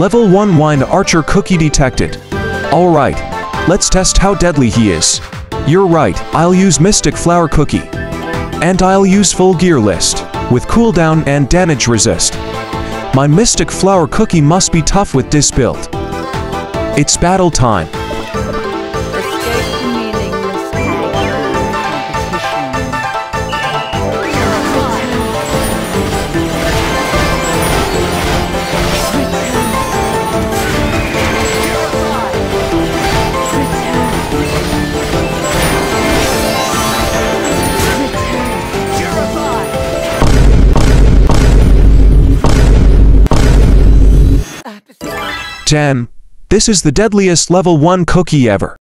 Level 1 Wind Archer Cookie detected. Alright, let's test how deadly he is. You're right, I'll use Mystic Flower Cookie. And I'll use Full Gear List, with cooldown and damage resist. My Mystic Flower Cookie must be tough with this build. It's battle time. 10. This is the deadliest level 1 cookie ever.